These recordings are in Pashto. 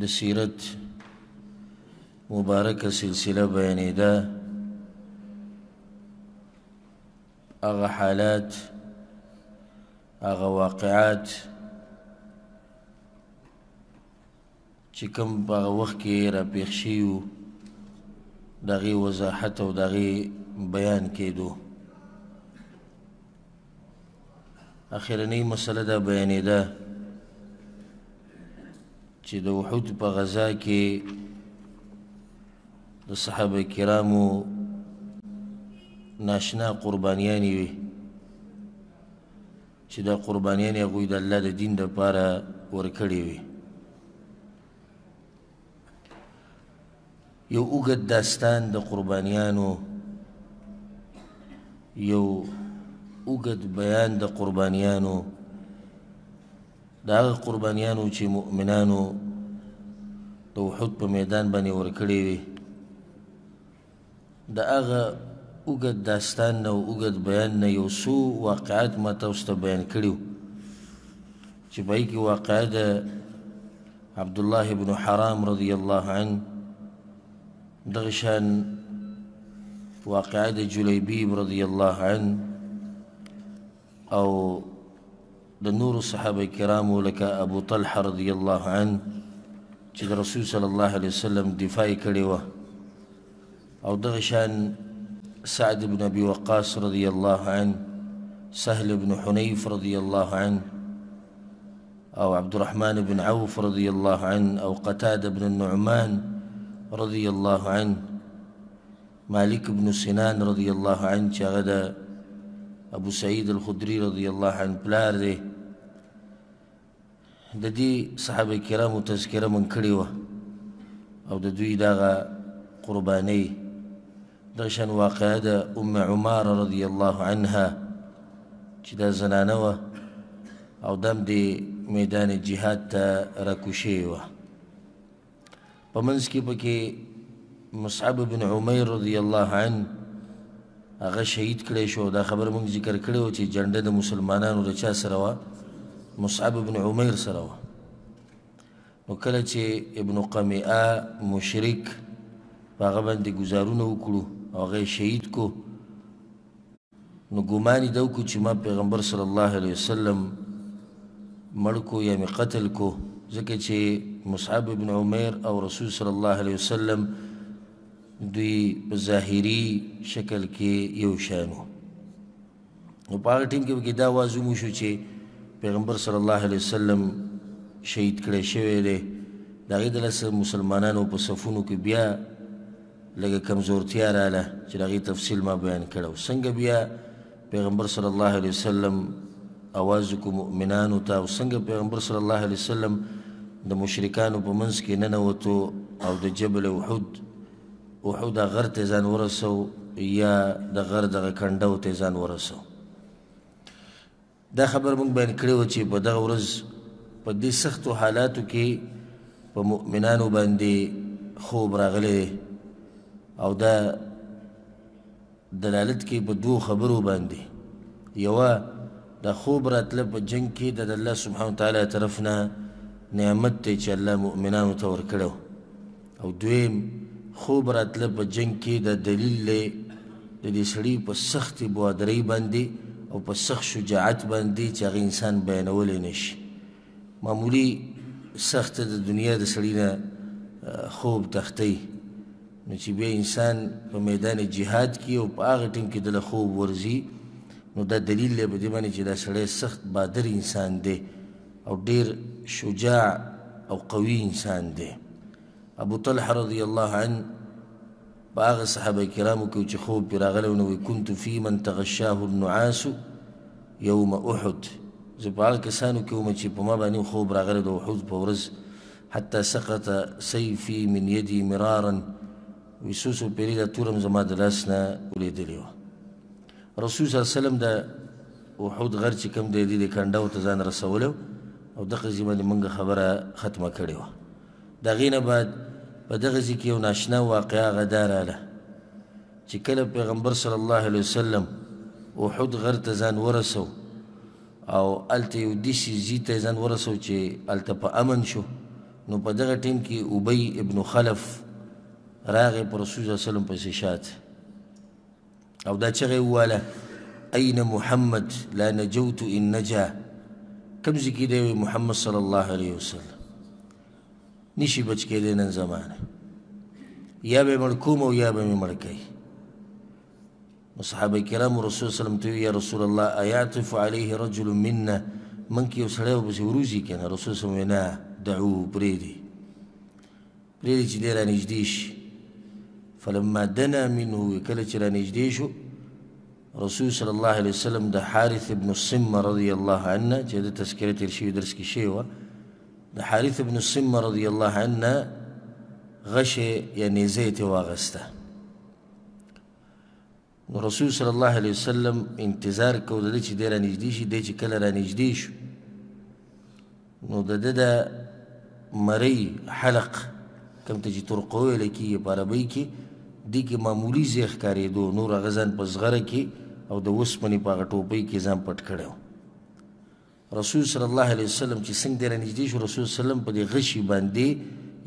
د سیرت مبارکه سلسله بیانېده هغه حالات هغه واقعات چې کوم په هغه وخت کې راپېښ شوي وو د هغې وضاحت او د هغې بیان کېدو اخرنۍ مسله دا بیانېده چې د احد په غزا کې د صحابه کرامو ناشنا قربانیانې وي چې دا قربانیانې هغوی د الله د دین دپاره ورکړې وي یو اوږد داستان د قربانیانو یو اوږد بیان د قربانیانو دا هغه قربانیانو چې مؤمنانو د وحود په میدان باندې ورکړې وي د هغه اوږد داستان نه او اوږد بیان نه یو څو واقعات ما تاسو ته بیان کړي وو چې په هغې کې واقعه د عبدالله بن حرام رضی الله عنه دغه شان واقعه د جلیبیب رضی الله عنه او د نورو صحابه کرامو لکه ابو طلحه رضی الله عنه چې د رسول صلی الله علیه وسلم دفاع یې کړې وه او دغه شان سعد بن ابي وقاص رضی الله عنه سهل بن حنيف رضی الله عنه او عبد الرحمن بن عوف رضی الله عنه او قتاده بن النعمان رضی الله عنه مالک بن سنان رضی الله عنه چې هغه د ابو سعید الخدری رضی الله عنه پلار دی د دې صحابه کرامو تذکره من کړې وه او د دوی دغه قربانۍ درشن واقعه د ام عمار رضی الله عنها چې دا زنانه وه او دم د میدان جهاد ته راکوشې وه په منځ کې پکې مصعب بن عمیر رضی الله عنه هغه شهید کړی شو دا خبر موږ ذکر کړی و چې جنډه د مسلمانانو د چا سره وه مصعب بن عمیر سره وه نو کله چې ابن قمیعه مشرک په هغه باندې ګزارونه وکړو او هغه شهید کو نو ګومان یې دا وکړو چې ما پیغمبر صلی الله علیه وسلم مړ کو یا مې قتل کو ځکه چې مصعب ابن عمیر او رسول صلی الله علیه وسلم دوی په ظاهري شکل کې یو شان وو نو په هغه ټیم کې پکې دا واضح مو شو چې پیغمبر صلی الله علیه وسلم شهید کړی شوی دی د هغې د لاسه مسلمانانو په صفونو کې بیا لږه کمزورتیا رااله چې هغه تفصیل ما بیان کړو څنګه بیا پیغمبر صلی الله علیه وسلم اواز کو مؤمنانو ته او څنګه پیغمبر صلی الله علیه وسلم د مشرکانو په منځ کې ننوتو او د جبل احد احد غر ته ځان ورسو یا د غر دغه کنډو ته ځان ورسو دا خبره موږ بیان کړې وه چې په دغه ورځ په دې سختو حالاتو کې په مؤمنانو باندې خوب راغلی دی او دا دلالت کوي په دوو خبرو باندې یوه دا خوب راتله په جنگ کې د الله سبحانه وتعالی طرف نه نعمت دی چې الله مؤمنانو ته ورکړی او دویم خوب راتله په جنګ کې دا دلیل دی د دې سړي په سختې بوادرۍ باندې او په سخت شجاعت باندې چې هغه انسان بیانولی نه شي معمولي سخته د دنیا د سړي نه خوب تختی نو چې بیا انسان په میدان جهاد کې او په هغه ټیم کې دله خوب ورځي نو دا دلیل دی په دې باندې چې دا سړی سخت بادر انسان دی او ډیر شجاع او قوی انسان دی ابو طلحه رضی الله عنه په هغه صحابه کرامو کې چې خوب پرې راغلی نو وایي کنت فی من تغشاه النعاس یوم احد زه په هغه کسانو کې وم چې په ما باندې خوب راغلی د احد په ورځ حتی سقط سیفي من یدي مرارا ویسوسو پرې دا تورم زما د لاس نه ولوېدلی وه رسول صلی الله علیه وسلم د احود غر چې کوم دی د کنډاو ته ځان رسولو او دغه ځای باندې مونږ خبره ختمه کړې وه د هغې نه بعد په دغه ځای کې یو ناشنا واقعه هغه دا راله چې کله پیغمبر صلی الله علیه وسلم احد غر ته ځان ورسو او هلته یو داسې ځای ته ځان ورسو چې هلته په امن شو نو په دغه ټیم کې ابی ابن خلف راغی په رسول صلی الله علیه وسلم پسې شاته او دا چغه وواله اين محمد لا نجوت ان نجا کم ځای کې دی محمد صلی الله علیه وسلم نشي بچ کېدی نن زمانه یا به مړ کوم او یا به مې مړ کوي نو صحابه کرامو رسول سلم ته یا رسول الله ایاطف علیه رجل منا من کې یو سړی ورپسې وروځي که نه رسول سلم وایي نه دعو پرېږدي پرېږدي چې دی رانږدې شي فلما دنا منه کله چې رانږدې شو رسول صلی الله علیه وسلم د حارث ابن السمه رضی الله عنه چې د تذکره تیر شوي درس کې شوی وه د حارث ابن السمه رضی الله عنه غشې یا نیزه یې ترې واغسته نو رسول صلی الله علیه وسلم انتظار کو د چې دی رانږدې شي دی چې کله رانږدې شو نو د ده د مرۍ حلق کوم ته چې ترقه ویل کېږي په عربۍ کې دې کې معمولي ځای ښکارېدو نور هغه ځان په زغره کې او د اوسپنې په هغه ټوپۍ کې ځان پټ کړی رسول صلی الله علیه وسلم چې څنګه دی رانږدې شو رسول وسلم په دې غشي باندې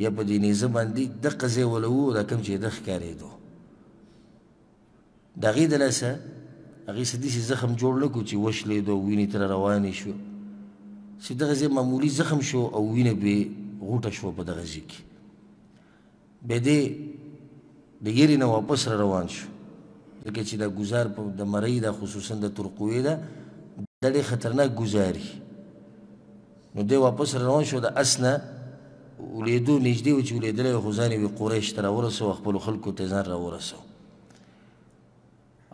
یا په دې نیزه باندې دقه ځای ولوو دا کوم چې ده ښکارېدو د هغې د لاسه هغې څه داسې زخم جوړ نه کړو چې وشلېد او وینې ترې روانې شوې چې دغه ځای معمولي زخم شو او وینه بې غوټه شوه په دغه ځای کې بیا دې د یرې نه واپس را روان شو ځکه چې دا ګزار په د مرۍ ده خصوصا د ترقوې ده دا ډېر خطرناک ګزار وي نو دی واپس را روان شو د اس نه ولیدو نږدې و چې ولیدلی خو ځان یې قریش ته راورسوه خپلو خلکو ته ځان راورسوه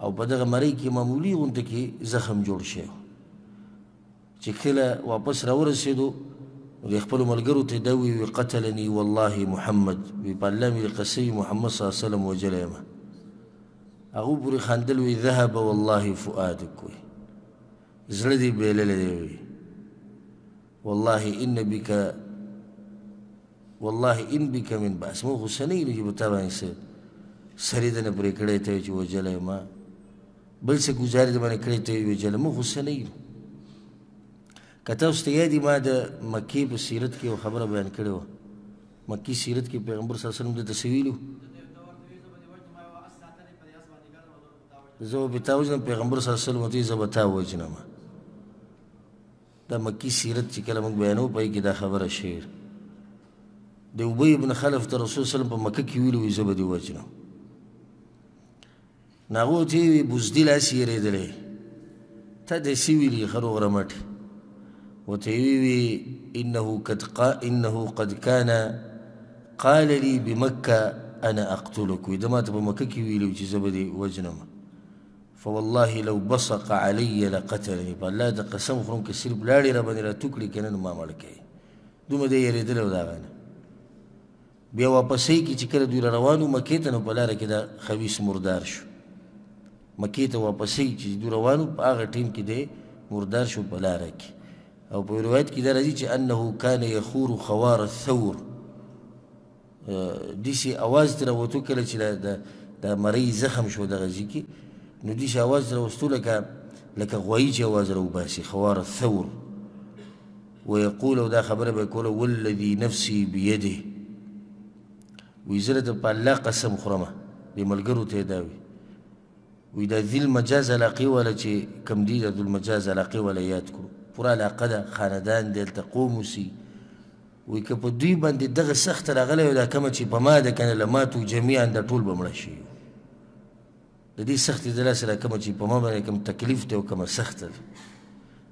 او په دغه مرۍ کې معمولي غونډه کې زخم جوړ شو چې کله واپس راورسېدو د خپلو ملګرو ته دا وی قتلني والله محمد وی په الله مې قصي محمد صلی الله علیه وسلم وجلی یم هغه پورې خندل وی ذهب والله فؤادک وی زړه دې بېللی دی وي والله ان بک والله ان بک من باس مو غوسه نه یو چې په تا باندې څه سرې دنه پرې کړی ته چې وجلی ما بل څه ګزارې د باندې کړی ته یې وجلی مو غوسه نه یو که تاسو ته یادي ما د مکې په سیرت کې یو خبره بیان کړې وه مکي سیرت کې پیغمبر صلی الله علیه وسلم د تسویلو زه به په تا وجنم پیغمبر صلی الله علیه وسلم ته زه به تا وجنم دا مکی سیرت چې کله موږ بیانو پای کې دا خبره شوې د ابی ابن خلف ته رسول سلم په مکه کې ویلو زه به دی وجنم ناغو ته وی بوزدل اسیرې درې ته د سی ویلی خرو غرمټ وته وی انه قد قا انه قد کان قال لي بمکه انا اقتلک وی ده ماته په مکه کې ویلي چې زه به دې وجنم فوالله لو بصق علی لقتلني په الله د قسم خورم که صرف لاړې را باندې را توکړي کنه ما مړ کوي دومره دی یریدلی و د هغه نه بیا واپسۍ کې چې کله دوی را روان وو مکې ته نو په لاره کې دا خویس مردار شو مکې ته واپسۍ چې دوی روان وو په هغه ټیم کې دی مردار شو په لاره کې او په روایت کې دا راځي چې انه کان یخور خوار الثور داسې اواز ترې راوتو کله چې د مرۍ زخم شو دغه ځي کې نو داسې اواز ترې راوستو لکه لکه غوایي چې اواز راوباسي خوار الثور ويقول او دا خبره به کوله والذي نفسي بيده وی زه د په الله قسم خورم د ملګرو ته دا وي وی دا ذی المجاز علاقې والا چې کم دي دا ذو المجاز علاقې والا یاد کړو پورا علاقه ده خاندان دی هلته قوم اوسي وی که په دوی باندې دغه سخت راغلی دا کومه چې په ما ده کنه له ما تو جميعا دا ټول به مړه شي د دې سختې د لاسه را کومه چې په ما باندې کوم تکلیف دی او کومه سخته ده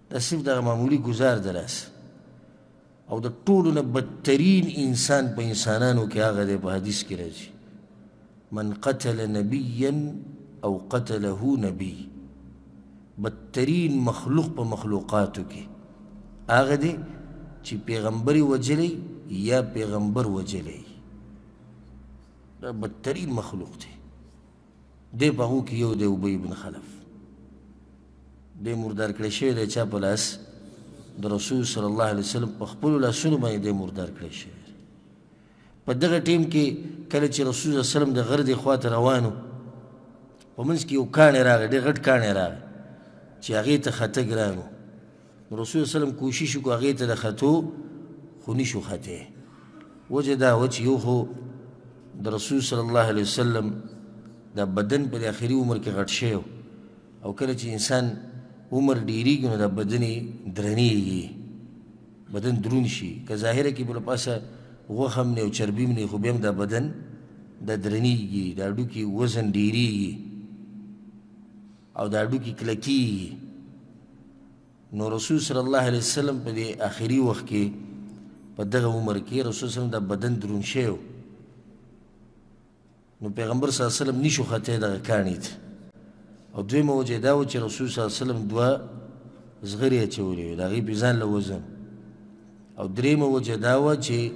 دا صرف دغه معمولي ګزار د لاسه او د ټولو نه بدترین انسان په انسانانو کې هغه دی په حدیث کې راځي من قتل نبیا او قتله نبی بدترین مخلوق په مخلوقاتو کې هغه دی چې پیغمبر وجلی یا پیغمبر وجلی دا بدترین مخلوق دی دی په هغو کې یو دی ابی بن خلف دی مردار کړی شوی دی چا په لاس د رسول صلی الله علیه وسلم په خپلو لاسونو باندې دی مردار کړی شوی په دغه ټیم کې کله چې رسول صلی الله علیه وسلم د غر دی خوا ته روانو په منځ کې یو کاڼی راغی ډېر غټ کاڼی راغی چې هغې ته خطه ګرانو رسول سلم کوشش وکړ هغې ته د ختو خو نشو ختی وجه دا وه چې یو خو د رسول صلی الله علیه وسلم دا بدن په آخري عمر کې غټ شوی او کله چې انسان عمر ډیریږي نو دا بدن یې درنیږي بدن درون شي که ظاهره کې بل پاسه غوښه هم نه او چربي هم نه خو بیا هم دا بدن دا درنیږي دا هډوکي وزن ډیریږي او دا ډوکی کلکیږي نو رسول صلی الله علیه وسلم په دې اخري وخت کې په دغه عمر کې رسول صلی الله علیه وسلم د بدن درون شیو نو پیغمبر صلی الله علیه وسلم نشو خته دغه کانیت او دوی موجه دا و چې رسول صلی الله علیه وسلم دوا زغری اچولې دا غي بزان له وزن او درېیمه وجه دا وه چې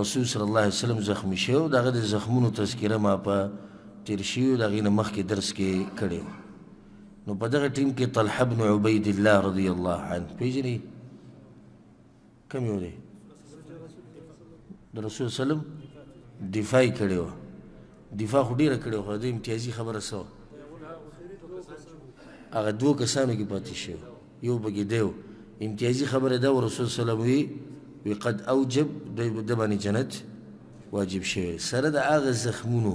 رسول صلی الله علیه وسلم زخمي شوی او د هغه د زخمونو تذکره ما په تېر شویو د هغې نه مخکې درس کې کړې وه نو په دغه ټیم کې طلحه بن عبید الله رضی الله عنه پېژني کوم یو دی د رسول سلم دفاع یې کړې وه دفاع خو ډېره کړې وه د امتیازي خبره څه وه هغه دوو کسانو کې پاتې شوی يو پکې ديو امتيازي خبره ده ورسول صلی الله علیه وسلم وی قد اوجب دوی د باندې جنت واجب شوی سره د هغه زخمونو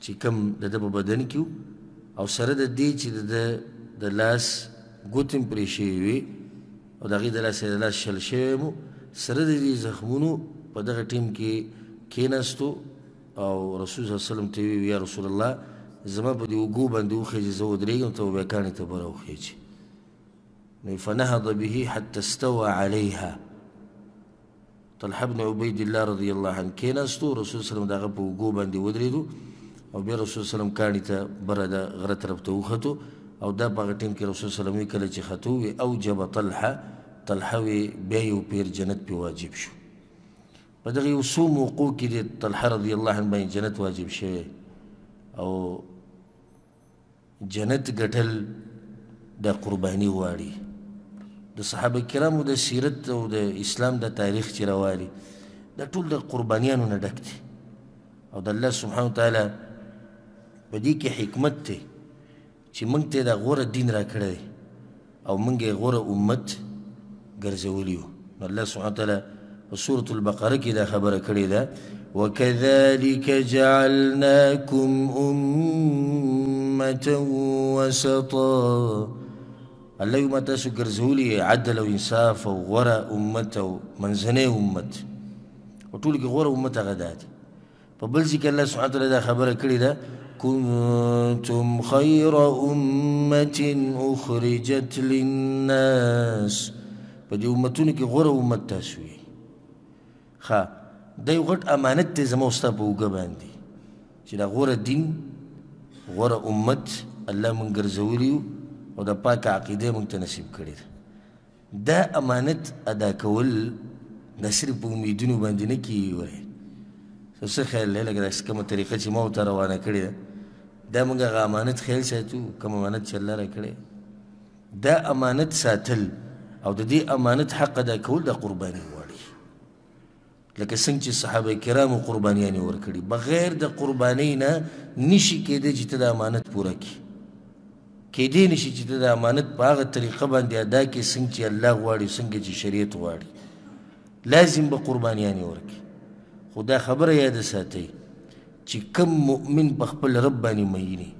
چې کم د د بدن کې او سره د دې چې د د لاس ګوتم پرې شوی وي او دغه د لاس د لاس شل شوی مو سره د دې زخمونو په دغه ټیم کې کیناستو او رسول صلی الله علیه وسلم ته یې وویل، یا رسول الله! زما په دې اوږو باندې وخېژې، زه ودرېږم، ته به بیا کاڼي ته بره وخېژې. نو یې فنهض به حتی استوی علیها. طلحه بن عبید الله رضی الله عنه کېناستو، رسول صلی الله علیه وسلم د هغه په اوږو باندې ودرېدو او بیا رسول صلی الله علیه وسلم کاڼي ته بره د غره طرف ته وختو او دا په هغه ټیم کې رسول صلی الله علیه وسلم کله چې ختو وي اوجب طلحه طلحه وي بیا یو پیر جنت پې واجب شو. په دغه یو څو موقعو کې د طلحه رضی الله عنه باندې جنت واجب شوی او جنت ګټل د قرباني غواړي د صحابه کرامو د سیرت او د اسلام د تاریخ چې راوالي دا ټول د قربانیانو نه ډک دي او د الله سبحانه وتعالی په دې کې حکمت دی چي موږ ته يې دا غوره دين راکړی دی او موږ يې غوره امت ګرځولي يو نو الله سبحانه وتعالی په سورة البقره کي دا خبره کړې ده وكذلك جعلناكم أمة وسطا الله يوم تاسو ګرځولي عدل او انصاف او غوره امت او منځنۍ امت او ټول کې غوره امت هغه ده په بل ذکر الله سبحانه وتعالی دا خبره کړې ده كنتم خير أمة أخرجت للناس په دې امتونو کې غوره امت تاسو یې ښه دا یو غټ امانت دی زما او ستا په اوږه باندې چې دا غوره دین غوره امت الله مونږ ګرځولي او د پاکه عقیده مونږ ته نصیب کړې ده دا امانت ادا کول دا صرف په امیدونو باندې نه کیږي وای څه څه خیال لري لکه داسې کومه طریقه چې ما ورته روانه کړې ده دا موږ هغه امانت خیال ساتو کوم امانت چې الله راکړی دا امانت ساتل او د دې امانت حق ادا کول د قرباني غواړي لکه څنګه چې صحابه کرامو قربانیانې ورکړي بغیر د قربانۍ نه نشي کېدی چې ته د امانت پوره کړي کېدی نشي چې ته د امانت په هغه طریقه باندې ادا کړې څنګه چې الله غواړي څنګه چې شریعت غواړي لازم به قربانیانې ورکړي خو دا خبره یاده ساتئ چې کم مؤمن په خپل رب باندې میني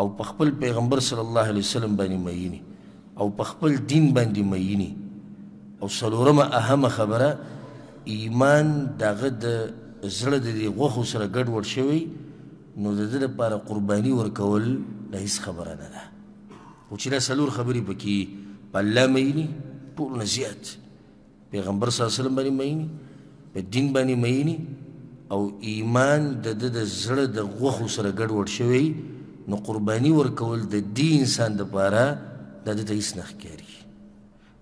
او په خپل پیغمبر صلی الله علیه وسلم باندې میني او په خپل دين باندې مييني او څلورمه اهمه خبره ايمان داغه د زړه د دې غوښو سره ګډ وډ شوی نو د ده لپاره قرباني ورکول نه هیڅ خبره نه ده خو چې دا څلور خبرې پکې په الله میني ټول نه زیات پیغمبر صلی الله علیه وسلم باندې مینی په دین باندې مینی او ایمان د د د زړه د غوښو سره ګډوډ شوی نو قرباني ورکول د دې انسان لپاره د د ته هیڅ نه ښکاري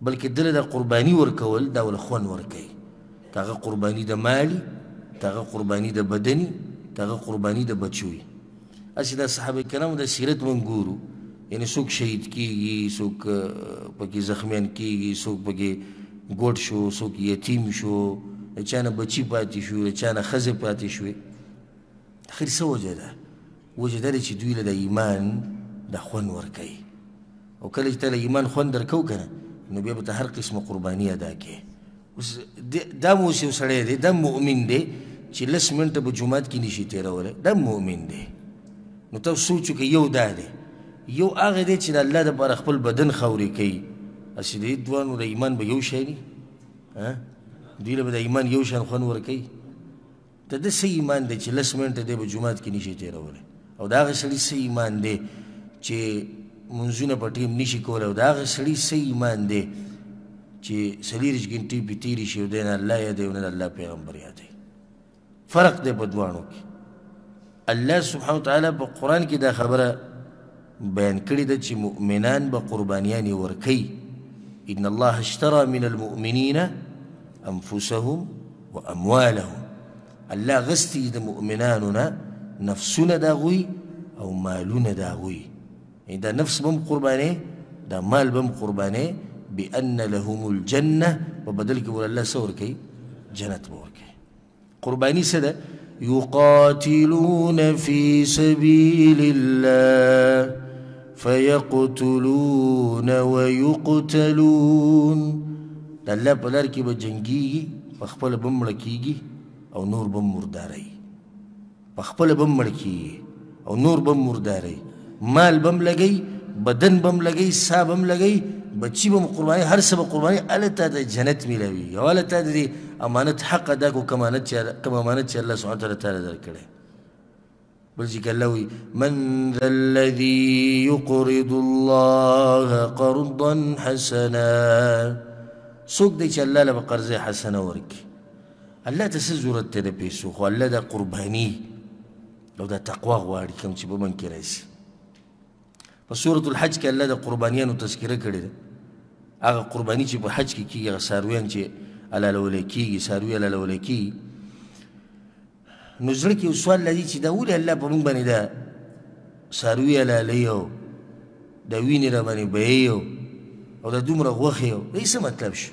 بلکې دله د قرباني ورکول دا ول خوند ورکوي هغه قرباني د مالي هغه قرباني د بدني هغه قرباني د بچوي اسی د صحابه کرام د سیرت مونږ ګورو یعنی څوک شهید کیږي څوک پکې زخمیان کیږي څوک پکې ګوډ شو څوک یتیم شو چانه بچی پاتې شو چانه خزه پاتې شو خیر څه وجه ده وجه ده چې دوی له ایمان د خون ورکي او کله چې ته له ایمان خون درکو کنه نو بیا به ته هر قسم قرباني ادا کې اوس دا مو یو سړی دی دا مؤمن دی چې لس منټه په جومات کې نشي تېرولی دا مؤمن دی نو تاسو سوچ وکړئ یو دا دی یو هغه دی چې د الله دپاره خپل بدن خاورې کوي هسې د دې دواړو د ایمان به یو شی دی دوی له به د ایمان یو شان خوند ورکوي د ده څه ایمان دی چې لس منټه دی به جومات کې نشي تېرولی او د هغه سړي څه ایمان دی چې منځونه په ټیم نشي کولی او د هغه سړي څه ایمان دی چې څلېرویشت ګنټې پې تېرې شي او دی نه الله یادوي او نه د الله پیغمبر یادوي فرق دی په دواړو کې الله سبحانه وتعالی په قرآن کې دا خبره بیان کړې ده چې مؤمنان به قربانیانې ورکوي ان الله اشترى من المؤمنین انفسهم واموالهم الله غستی د مؤمنانو نه نفسونه د هغوی او مالونه د هغوی یعنی دا نفس به هم قربانې دا مال به هم قربانې بأن لهم الجنه په بدل کې ور الله څه ورکوي جنت به ورکوي قرباني څه ده يقاتلون في سبيل الله فيقتلون ويقتلون د الله په لار کې به جنګيږي په خپل بمړه کیږي او نور بم مرداري په خپله به هم مړ کېږي او نور به هم مرداروي مال به هم لګوي بدن به هم لګوي ساه به هم لګوي بچي به هم قرباني هر څه به قرباني هلته د جنت میلاویږي او هلته د امانت حق ادا کړو کوم امانت چې کوم امانت چې الله سبحانه وتعالی تعالی درکړی بل ځکه الله وایي من ذا الذي يقرض الله قرضا حسنا څوک دی چې الله له به قرضه حسنه ورکړي الله ته څه ضرورت دی د پیسو خو الله دا قرباني او دا تقوا غواړي کوم چې په من کې راشي په سورة الحج کې الله د قربانیانو تذکره کړې ده هغه قرباني چې په حج کې کېږي هغه څارویان چې حلالول کېږي څاروي حلالول کېږي نو زړه کې یو سوال لري چې دا ولې الله په موږ باندې دا څاروي حلالوي او د وینې را باندې بهیي او د دومره غوښې او دې څه مطلب شو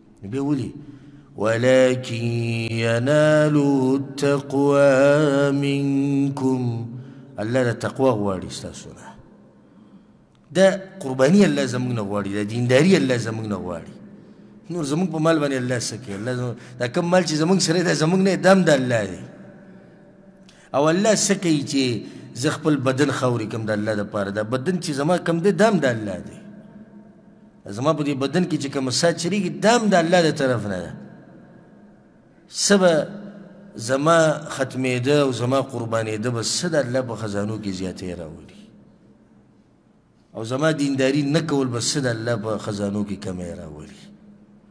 بیا ولي ولكن ينالوا التقوى منكم الله د تقوا غواړي ستاسو نه دا قرباني الله زموږ نه غواړي دا دینداري الله زموږ نه غواړي نور زموږ په مال باندې الله څه کوي الله زموږ دا کوم مال چې زموږ سره دی زموږ نه دم د الله دی او الله څه کوي چې زه خپل بدن خاورې کوم د الله دپاره دا بدن چې زما کوم دی دم د الله دی زما په دې بدن کې چې کوم سا چریږي دا هم د الله د طرف نه ده څه به زما ختمېده او زما قربانېده به څه د الله په خزانو کې زیاتی راولي او زما دینداری نه کول به څه د الله په خزانو کې کمی راولي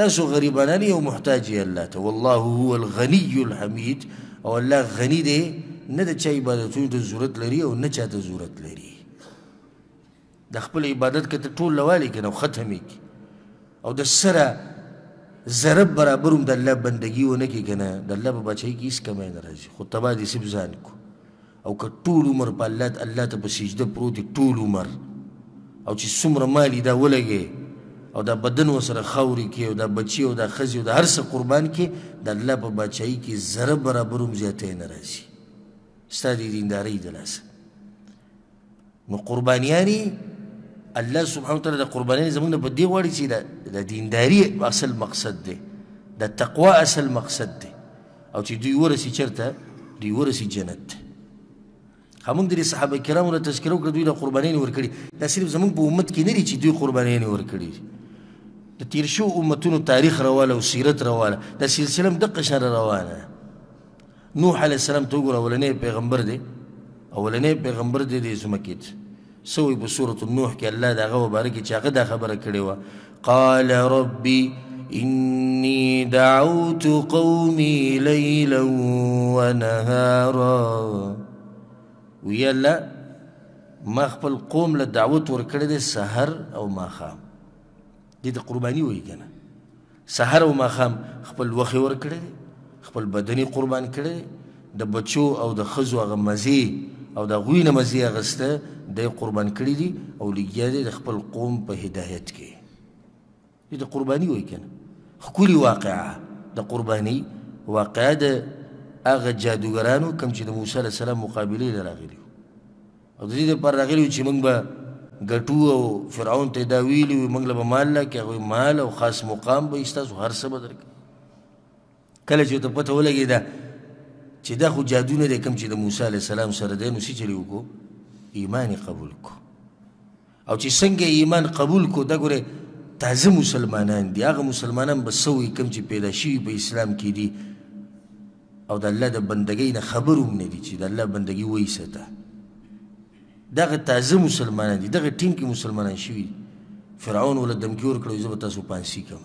تاسو غریبانان یې او محتاج یې الله ته والله هو الغنی الحمید او الله غنی دی نه د چا عبادتونو ته ضرورت لري او نه چا ته ضرورت لري د خپل عبادت کته ټول لوالي کنه ختمي او د سره ضرب برابر هم د الله بندگی ونه کی کنه د الله په بچی کی اس کمه نه راځي خو تبا دي سب ځان کو او که ټول عمر په الله الله ته په سجده پروت یې ټول عمر او چې څومره مال یې دا ولګی او دا بدن ورسره خاورې کې او دا بچي او دا ښځې او دا هر څه قربان کې د الله په باچاهي کې ذره برابر هم زیاتی نه راځي ستا د دیندارۍ د لاسه نو قربانیانی الله سبحانه وتعالی د قربانیانی زمونږ په دی غواړي چې د دینداری اصل مقصد دی د تقوا اصل مقصد دی او چې دوی ورسی چرته دوی ورسی جنت ته همون د صحابه کرامو له تذکرو کړ دوی له قربانیانی ورکړي دا صرف زمونږ په امت کې نه دي چې دوی قربانیانی ورکړي د تیر شو امتونو تاریخ راواله او سیرت راواله دا سلسله هم دقه شان روانه نوح علیه السلام ته وګوره اولنې پیغمبر دی اولنې پیغمبر دی د ځمکې ته سوی په سورة النوح کې الله د هغه وباره کې چې هغه دا خبره کړې وه قال ربي إني دعوت قومي ليلا ونهارا وی الله ما خپل قوم له دعوت ورکړې ده سحر او ماښام دې ته قرباني وایي که نه سهار او ماښام خپل وخت یې ورکړی دی خپل بدن یې قربان کړی دی د بچو او د ښځو هغه مزې او د هغوی نه مزې اخیسته دی قربان کړي دي او لګیا دی د خپل قوم په هدایت کې دې ته قرباني وایي که نه ښکلي واقعه د قرباني واقعه د هغه جادوګرانو کوم چې د موسی علیه السلام مقابلې له راغلي او د دې لپاره راغلي وو چې موږ به ګټو او فرعون ته دا ویلي وو موږ له به مال راکړي هغوی مال او خاص مقام به یې ستاسو هر څه به درکړي کله چې ورته پته ولګېده چې دا خو جادو نه دی کوم چې د موسی علیه السلام سره دی نو څه چلې وکړو ایمان یې قبول کړو او چی سنګه یی ایمان قبول کو دا ګوره تازه مسلمانان دی هغه مسلمانان به څه وی کوم چی پیدا شوی په اسلام کی دی او د الله د بندګۍ نه خبر هم نه دي چې د الله بندګي وایي سته دغه تازه مسلمانان دي دغه ټیم کې مسلمانان شوي فرعون ول دمکی ور کړو زه به تاسو پانسی کوم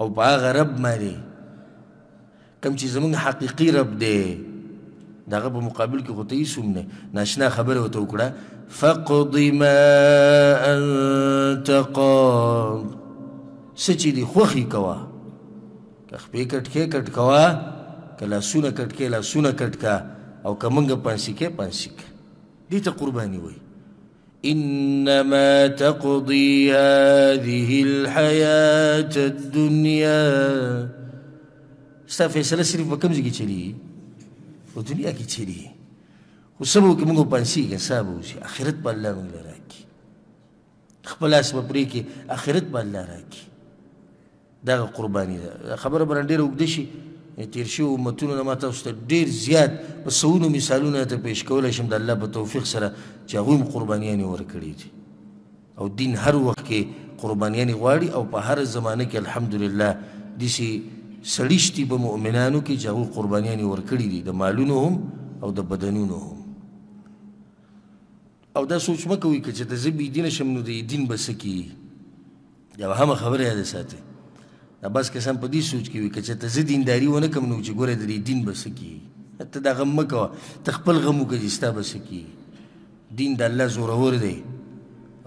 او په هغه رب باندې کوم چې زمونږ حقیقي رب دی د هغه په مقابل کې خو ته هیڅ هم نه ناشنا خبره ورته وکړه فقض ما انت قاض څه چې دي خوښي کوه که خپې کټکې کټ کوه که لاسونه کټکې لاسونه کټ که او که موږ پانسي کې پانسي که دې ته قرباني وایي انما تقضي هذه الحياه الدنيا ستا فیصله صرف په کوم ځای کې چلی په دنیا کې چلی خو سبو کې موږ پانسی کې صاحب اوسې اخرت په الله موږ راکړي خپل اس په پرې کې اخرت په الله راکړي دغه قرباني ده. دا خبره به رانه ډېره اوږده شي، د تېر شوي امتونو نه ما تاسو ته ډېر زیات په سوونو مثالونه درته پېش کولای شم د الله په توفیق سره چې هغوی هم قربانیانې ورکړې دي او دین هر وخت کې قربانیانې غواړي او په هره زمانه کې الحمدلله داسې سړي شتي په مؤمنانو کې چې هغوی قربانیانې ورکړې دي د مالونو هم او د بدنونو هم. او دا سوچ مه کوی که چېرته زه بی دینه شم نو د دین به څه کیږي یوه اهمه خبره یاده ساتئ دا بس کسان په دې سوچ کې وي که چېرته زه دینداري ونه کړم نو چې ګوره د دې دین به څه کېږي ته دا غم مه کوه ته خپل غم وکړه چې ستا به څه کېږي دین د الله زورور دی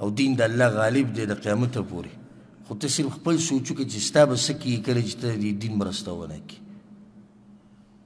او دین د الله غالب دی د قیامته پورې خو ته صرف خپل سوچ وکړه چې ستا به څه کېږي کله چې ته د دین مرسته ونه کړې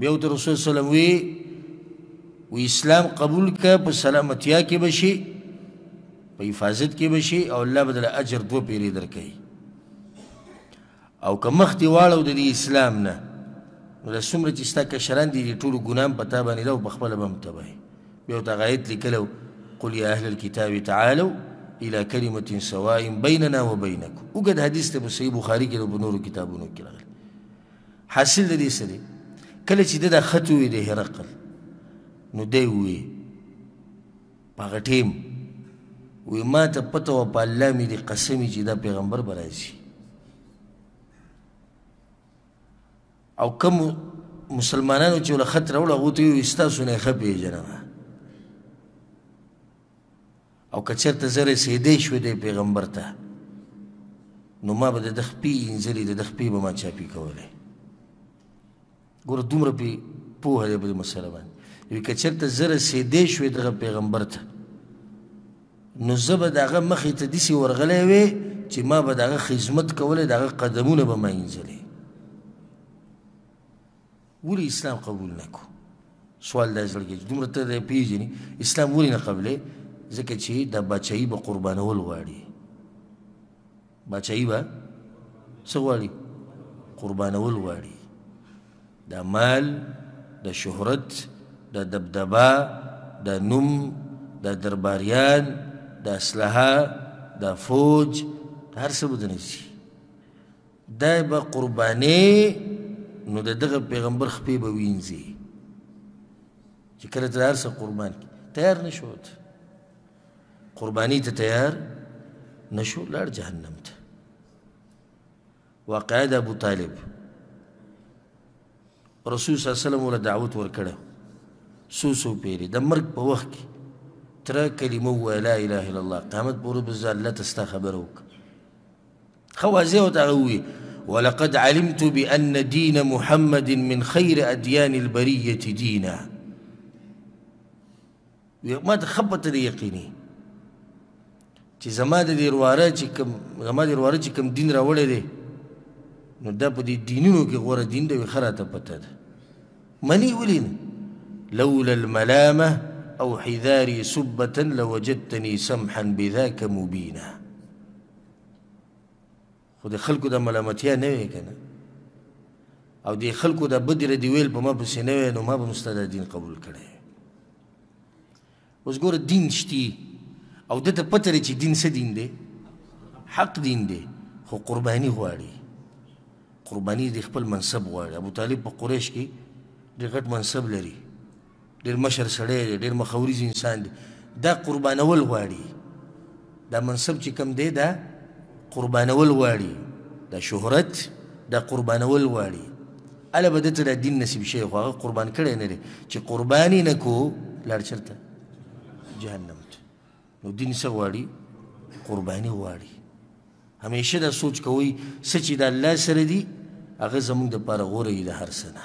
بیا ورته رسول صلی الله علیه وسلم وی و اسلام قبول که په سلامتیا کې بشي په حفاظت کې بشي او الله بدل اجر دو پیری درکې او که مخ دی واړو د اسلام نه نو د څومره چې ستا کشران دي د ټولو ګنام په تا باندې ده او په خپله به هم ته وایي بیا ورته هغه ایت لیکلی قل یا اهل الکتاب تعالو الى کلمة سواء بیننا و بینکم اوږد حدیث دی په صحیح بخاري کې او په نورو کتابونو کې راغلی حاصل د دې څه دی؟ کله چې ده دا خط وویلې هرقل نو دی وویې په هغه ټیم وی ما ته پته وه په الله مې دې قسم چې دا پیغمبر به راځي او کوم مسلمانانو چې له خط راوړه هغو ته یې وایي ستاسو نه یې ښه پېژنم او که چېرته زه رسېدی شوی دی پیغمبر ته نو ما به د ده خپې اینځلې د ده خپې به ما چاپي کولې ګوره دومره پې پوهه دی په دې مسله باندې وي که چېرته زه رسېدی شوې دغه پیغمبر ته نو زه به د هغه مخې ته داسې ورغلی وې چې ما به د هغه خدمت کولی د هغه قدمونه به ما اینځلې ولې اسلام قبول نه کو سوال دا زړګی چې دومره ته دی پیژني اسلام ولې نه قبلې ځکه چې دا بچایي به قربانول غواړي بچایي به څه غواړي قربانول غواړي دا مال د شهرت د دبدبه د نوم د درباریان د اسلحه د فوج هر څه به د نسی دا به قربانې نو د دغه پیغمبر خپې به وینځي چې کله ته هر څه قربان کی تیار نشو قربانی ته تیار نشو لار جهنم ته واقعا د ابو طالب رسول صلی الله علیه وسلم له دعوت ورکړه سو سو پیری د مرګ په وخت کې تر کلمه لا اله الا الله قامت پورې بزال لا تستا خبروک ښه واضح ورته هغه ووایي ولقد علمت بأن دين محمد من خير أديان البرية دينا ما ته ښه پته دی یقیني چې زما د دې ورواره چې کوم زما د ورواره چې کوم دین راوړی دی نو دا په دې دینونو کې غوره دین دی ښه راته پته ده مني ولې نه لولا الملامه او حذاري سبه لوجدتني سمحا بذاک مبینا خو د خلکو د ملامتیا نه وې کنه او د خلکو د بدی ردی ویل په ما پسې نه وې نو ما به مستد دین قبول کړي اوس ګور دین شتي او د ته پته لري چې دین څه دین دی حق دین دی خو قرباني غواړي قرباني د خپل منصب غواړي ابو طالب په قریش کې د غټ منصب لري ډیر مشر سړی دی ډیر مخوریز انسان دی دا قربانول غواړي دا منصب چې کم دی دا قربانول غواړي دا شهرت دا قربانول غواړي اله به دته دا دین نصیب شي خو هغه قربان کړی نه دی چې قرباني نه کو لاړ چرته جهنم ته نو دین څه غواړي قرباني غواړي همیشه دا سوچ کوئ څه چې د الله سره دي هغه زموږ دپاره غوره وي د هر څه نه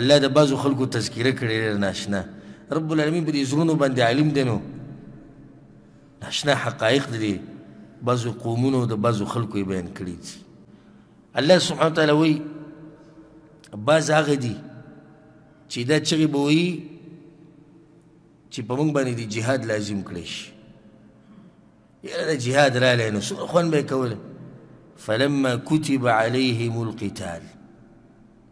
الله د بعضو خلکو تذکره کړې ډېر ناشنا رب العالمین په دې زړونو باندې عالم دی نو ناشنا حقایق د دې بعضو قومونو د بعضو خلکو یې بیان کړي دي الله سبحانه وتعالی وایي بعض هغه دي چې دا چغې به وایي چې په موږ باندې د جهاد لازم کړی شي یاره د جهاد رالی نو څومره خوند به یې کولی فلما کتب علیهم القتال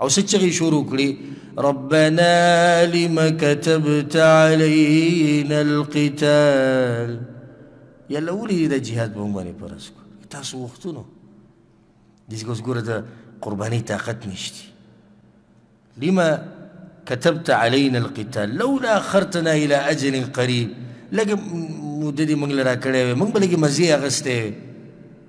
او څه چغې شروع کړې ربنا لم كتبت علينا القتال یلا ولې د جهاد په باندې پرس کو تاسو وختونو د څه کوس ګره د قرباني طاقت نشتی لما كتبت علينا القتال لولا اخرتنا الى اجل قريب لګ مددي منګل را کړې وې منګ بلګي مزي اغسته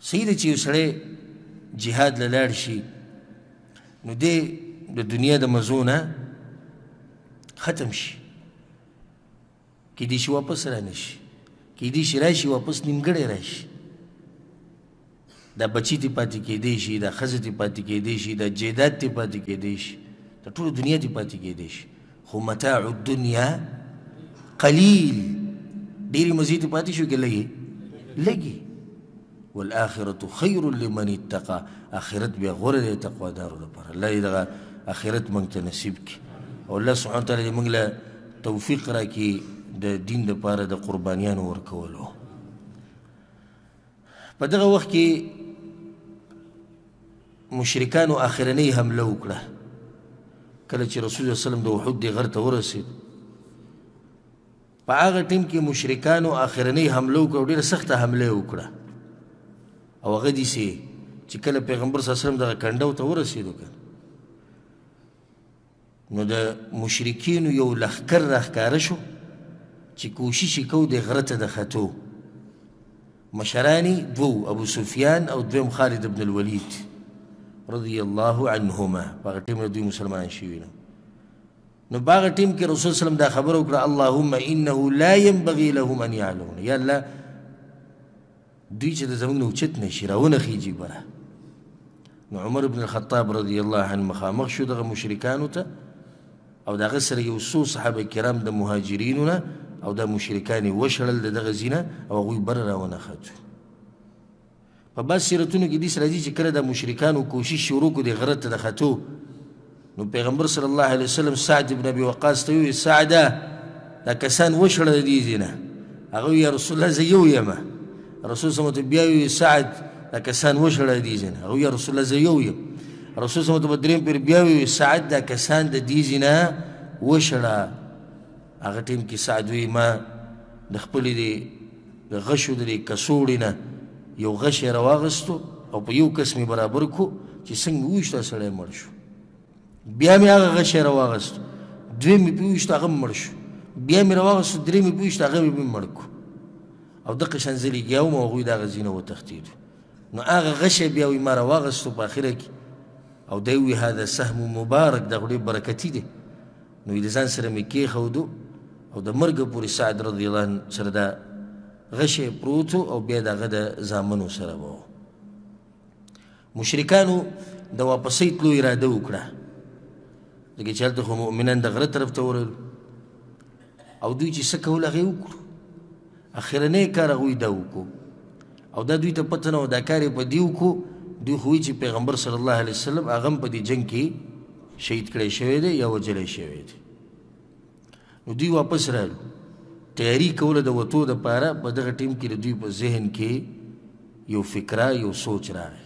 صحیح دی چې یو سړی جهاد له لاړ شي نو دی د دنیا د مزو نه ختم شي کیدای شي واپس را نه شي کیدای شي راشي واپس نیمګړی راشي دا بچی تی پاتې کیدای شي دا ښځه تی پاتې کیدای شي دا جیداد تی پاتې کیدای شي د ټولو دنیا تی پاتې کیدای شي خو متاع الدنيا قليل ډېری مزې ته پاتې شو که لږې لږې والآخرة خير لمن اتقى آخرت بیا غوره دی تقوا دارو لپاره الله دې دغه آخرت موږ ته نصیب کړي او الله سبحانه وتعالی دې موږ له توفیق راکړي د دین لپاره د قربانیانو ورکولو په دغه وخت کې مشرکانو اخرنۍ حمله وکړه کله چې رسول الله صلی الله علیه وسلم د احد د غر ته ورسید په هغه ټیم کې مشرکانو اخرنۍ حمله وکړه ډیره سخته حمله وکړه او هغه دي سي چې کله پیغمبر صلی الله علیه وسلم دغه کنډو ته ورسېدو کنه نو د مشرکینو یو لښکر راښکاره شو چې کوشش یې کو د غره ته د ختو مشران یې دوو ابو سفیان او دویم خالد بن الولید رضی الله عنهما په هغه ټیم دوی مسلمان شوي نو نو په هغه ټیم کې رسول سلم دا خبره وکړه اللهم انه لا ينبغي لهم ان يعلمون یا الله دوی چې د زمونږ نه اوچت نه شي راونه خیجي ګوره نو عمر بن الخطاب رضی الله عنه مخامخ شو دغه مشرکانو ته او دغه سره یو څو صحابه کرام د مهاجرینو نه او د مشرکان وشړل دغه زینه او غوی بر راونه خاتو په باسیرتونو کې د سرازي چې کړه د مشرکانو کوشش شروع کو د غرت د خاتو نو پیغمبر صلی الله علیه وسلم سعد ابن ابي وقاص ته وی سعد دا کسان وشړه د دې ځینه هغه یا رسول الله زه یو یم رسول صلی الله بیا وی سعد دا کسان وشړه د دې ځینه هغه یا رسول الله زه یو یم رسول صلی الله دریم پر بیا وی سعد دا کسان د دې ځینه وشړه هغه ټیم کې سعد وی ما د خپل دی د غشو د دې کڅوړې نه یو غش یې راواغستو او په یو کس مې برابر کو چې څنګه وویشت دا سړی مړ شو بیا مې هغه غش یې راواغستو دوی مې په وویشت هغه مړ شو بیا مې راواغستو درې مې په وویشت هغه مې مړ کو او دقه شان زه لګیا وم او هغوی د هغه ځینه وتښتېدو نو هغه غش یې بیا وایي ما راواغستو په اخره کې او دی وایي هذا سهم مبارک دا خو ډېر برکتي دی نو له ځان سره مې کېښودو او د مرګه پورې سعد رضی الله عنه سره دا غشی پروت او بیا د هغه د زامنو سره به و مشرکانو د واپسۍ تلو اراده وکړه ځکه چې هلته خو مؤمنان د غره طرف ته ورغلو او دوی چې څه کول هغه یې وکړو اخرنی کار هغوی دا وکړو او دا دوی ته پته نه وه دا کار یې په دې وکړو دوی خو وي چې پیغمبر صلی الله علیه وسلم هغه هم په دې جنګ کې شهید کړی شوی دی یا وجلی شوی دی نو دوی واپس راغلو تیاری کوله د وتو د پاره په دغه ټیم کې د دوی په ذهن کې یو فکره یو سوچ راغی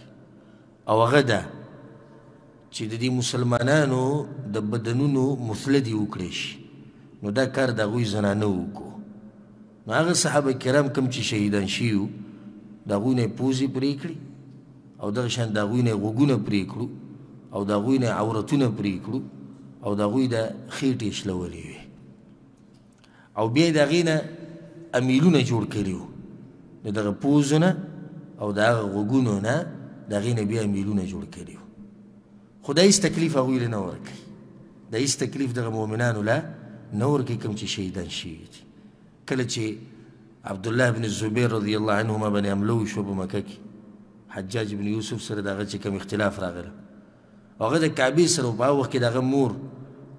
او هغه ده چې د دې مسلمانانو د بدنونو مثله دې وکړی شي نو دا کار د هغوی زنانه وکړو نو هغه صحابه کرام کوم چې شهیدان شوي وو د هغوی نه یې پوزې پرې کړي او دغه شان د هغوی نه یې غوږونه پرې کړو او د هغوی نه یې عورتونه پرې کړو او د هغوی د خېټې شلولې وې او بیا یې د هغې نه امیلونه جوړ کړي وو نو دغه پوزو نه او د هغه غوږونو نه د هغې نه بیا امیلونه جوړ کړي وو خو دا هیڅ تکلیف هغوی له نه ورکوي دا هیڅ تکلیف دغه مؤمنانو له نه ورکوي کوم چې شهیدان شوي دي کله چې عبدالله بن زبیر رضی الله عنهما باندې حمله وشوه په مکه کې حجاج بن یوسف سره د هغه چې کوم اختلاف راغلی هغه د کعبې سره په هغه وخت کې د هغه مور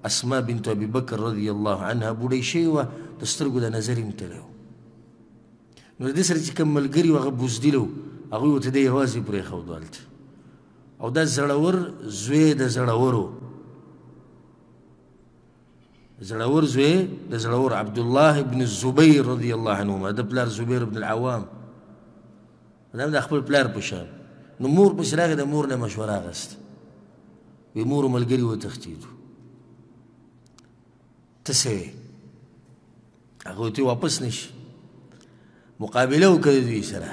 اسما بنت ابي بکر رضی الله عنها بوډۍ شوې وه د سترګو د نظر یې تللی و نو د دې سره چې کوم ملګري و هغه بزدله و هغوی ورته دی یوازې پرېښود هلته او دا زړور زوی د زړورو زړور زوی د زړور عبد الله ابن الزبير رضی الله عنهما د پلار زبير ابن العوام دا د خپل پلار په شان نو مور په سراغه د مور نه مشوره غست وی مور ملګری و تختیدو ته څه وې هغه ته واپس نشي مقابله وکړه د دوی سره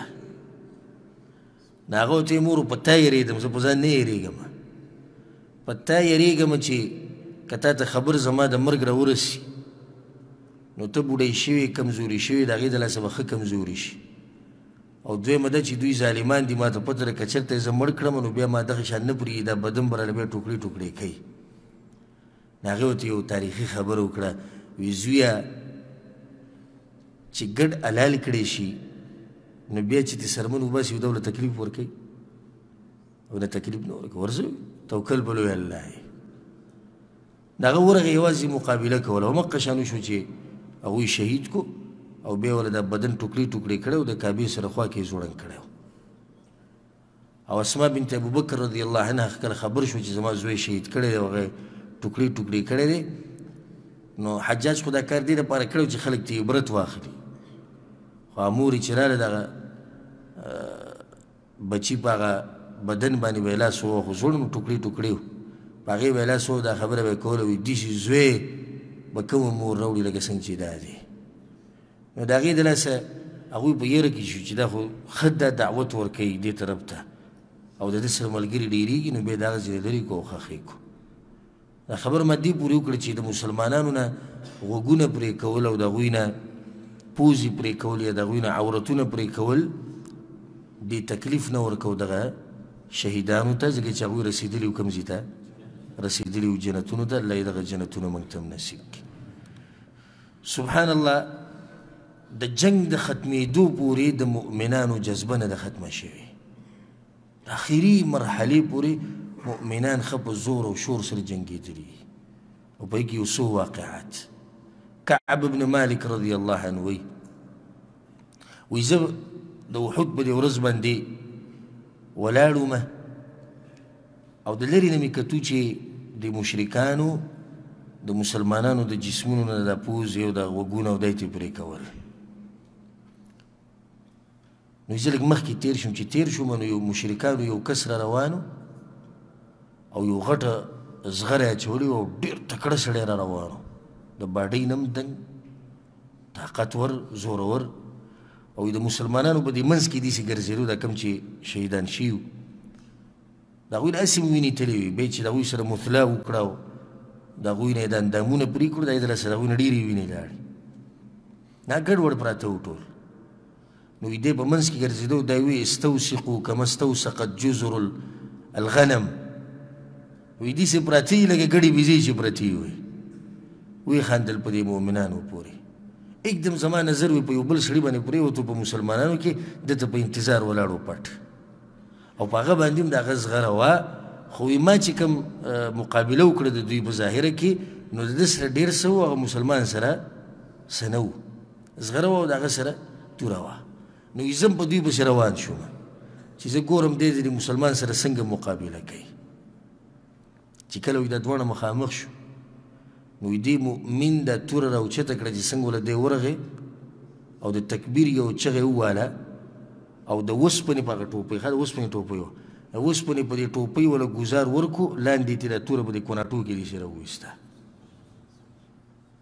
نو هغه ته یې مور په تا یېرېږم زه په ځان نه یېرېږم په تا یېرېږم چې که تا ته خبر زما د مرګ راورسي نو ته بوډۍ شوې کمزوري شوې د هغې د لاسه به ښه کمزوري شي او دویمه ده چې دوی ظالمان دي ما ته پته ده که چېرته یې زه مړ کړم نو بیا ما دغه شان نه پرېږدي دا بدن به راله بیا ټوکړې ټوکړې کوي هغه ورته یو تاریخي خبره وکړه وی زویه چې ګډ حلال کړی شي نو بیا چې د سرمن وباسي دوله تکلیف ورکوي او نه تکلیف نه ورکوي ورځوي توکل په لوی الله د هغه ورغه یوازې مقابله کوله او مکه شانو شو چې هغوی شهید کو او بیا ولا د بدن ټوکړي ټوکړي کړو د کعبې سره خوا کې جوړن کړو او اسماء بنت ابوبکر رضی الله عنها کله خبر شو چې زما زوی شهید کړی دی هغه ټوکړي ټوکړي کړی دی نو حجاج خدا کار دی لپاره کړو چې خلک ته عبرت واخلي خو امور چې رااله دغه بچی پاغه بدن باندې ویلا سو خو زړم ټوکړي ټوکړي پاغه ویلا سو دا خبره به کوله وي دي شي زوی به کوم مور راوړي لکه څنګه چې دا دی نو د هغې د لاسه هغوی په یره کې شو چې دا خو ښه ده دعوت ورکوي دې طرف ته او د ده سره ملګري ډېرېږي نو بیا د هغه ځای لرې کړو او ښخې کړو دا خبر ما دې پورې وکړه چې د مسلمانانو نه غوږونه پرې کول او د هغوی نه پوزې پرې کول یا د هغوی نه عورتونه پرې کول دې تکلیف نه ورکو دغه شهیدانو ته ځکه چې هغوی رسېدلي وو کوم ځای ته رسېدلي وو جنتونو ته الله یې دغه جنتونه موږ ته هم نصیب کړي سبحان الله د جنګ د ختمیدو پورې د مؤمنانو جذبه نه د ختمه شوی اخیری مرحله پورې مؤمنان خپ زور او شور سره جنگیدلی او په کې وسو واقعات کعب ابن مالک رضی الله عنه وی وی زه د وحود په ورځ باندې ولاړم او د لرې نه مې کتو چې د مشرکانو د مسلمانانو د جسمونو نه د پوزې او د غوږونه او دای ته پرې کول نو زه لږ مخکې تیر شوم چې تیر شوم نو یو مشرکانو یو کس را روانو او یو غټه زغره یې اچولې وه او ډېر تکړه سړی را روانو د باډۍ نه هم دنګ طاقتور زورور او د مسلمانانو په دې منځ کې داسې ګرځېدو دا کوم چې شهیدان شوي د هغوی نه هسې وینې تللې وي بیا چې د هغوی سره مثلا وکړه او د هغوی نه یې د اندامونه پرې کړو دا یې دلاسه د هغوی نه ډېرې وینې لاړې دا ګډوډ پراته وو ټول نو دی په منځ کې ګرځېدو دا وی استوسقو کما استوسقت جزر الغنم وی دي سي پرتی لګه ګړي بيزي چې پرتی وي وی خندل په دې مؤمنانو پوري एकदम زما نظر وی په یو بل سړي باندې پرې وته په مسلمانانو کې د ته په انتظار ولاړو پټ او په هغه باندې هم د هغه زغره وه خو وي ما چې کوم مقابله وکړه د دوی په ظاهره کې نو د ده سره ډېر څه وو هغه مسلمان سره څه نه وو زغره وه او د هغه سره توره وه نو زه په دوی پسې روان شوم چې زه ګورم دی د مسلمان سره څنګه مقابله کوي چې کله وي دا دواړه مخامخ شو نو وي دې مؤمن دا توره راوچته کړه چې څنګه وله دی ورغې او د تکبیر یو چغې وواله او د وسپنې په هغه ټوپۍ ښه د وسپنې ټوپۍ وه د اوسپنې په دې ټوپۍ ولا ګزار ورکو لاندې تیرا توره په دې کوناټو کې دې سره وسته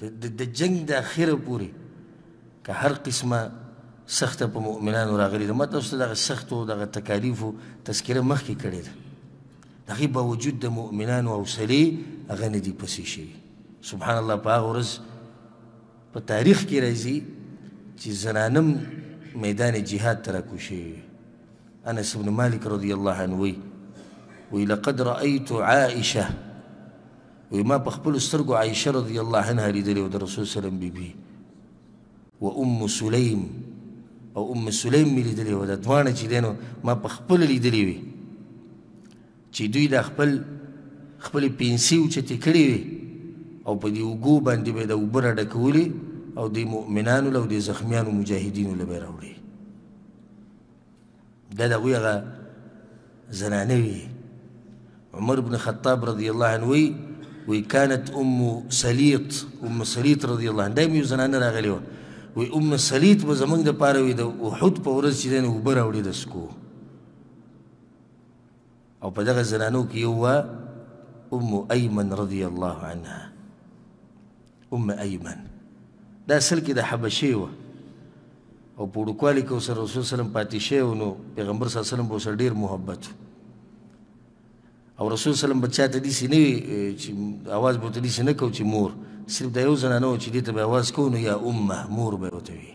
د جنګ د اخره پورې که هر قسمه سخته په مؤمنانو راغلي ده ما تاسو ته دغه سختو دغه تکالیفو تذکره مخکې کړې ده د هغې باوجود د مؤمنانو حوصلې هغه نه دي پسې شوي سبحان الله په هغه ورځ په تاریخ کې راځي چې زنانم میدان جهاد ته راکوشي انس بن مالک رضی الله عنه وی وی لقد رأیت عائشه وایي ما په خپلو سترګو عائشه رضي الله عنها لیدلې او د رسول صلی الله علیه وسلم بي بي و ام سلیم او ام سلیم مې لیدلې وه دا دواړه چې دی نو ما په خپله لیدلې وي چې دوی دا خپل خپلې پنسې اوچتې کړې وي او په دې اوږو باندې به یې د اوبه راډکولې او د مؤمنانو له او د زخمیانو مجاهدینو له به یې راوړې دا د هغوی هغه زنانه وي عمر بن خطاب رضی الله عنه وی وی كانت ام سلیط ام سلیط رضی الله عنها دایم یو زنانه راغلی وه وی ام سلیط به زمونږ دپاره وي د احد په ورځ چې دی نو اوبه راوړي د سکو او په دغه زنانو کې یو وه ام ایمن رضی الله عنها ام ایمن دا اصل کې د حبشې وه او په وړوکوالي کې ورسره رسول سلم پاتې شوی و نو پیغمبر صلی الله علیه وسلم به ورسره ډېر محبت او رسول سلم به چاته داسې نه وي چې اواز به ورته داسې نه کوو چې مور صرف دا یو زنانه وه چې دې ته به اواز کوو نو یا امه مور به یې ورته وي